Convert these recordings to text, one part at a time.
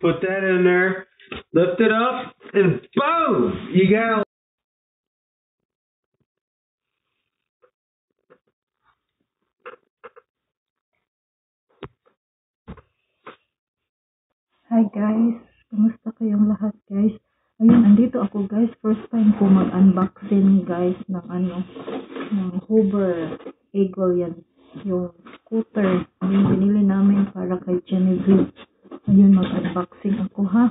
Put that in there. Lift it up, and boom! You got a Hi guys, kumusta kayong lahat guys? Ayun, andito ako guys. First time ko mag-unboxing guys ng ano, ng Hoover Eagle yan. Yung scooter. Yung binili namin para kay Genevieve. Ayun, mag-unboxing ako ha.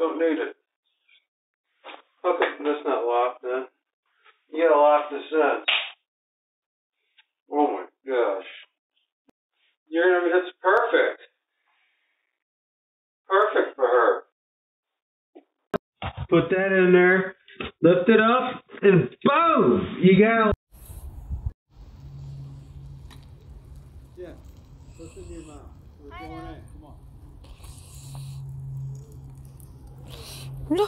Don't need it. Okay, that's not locked then. You gotta lock this in. Oh my gosh. You're gonna be that's perfect. Perfect for her. Put that in there, lift it up, and boom! You got a Yeah, what's in your mouth? We're going in. Come on. 일로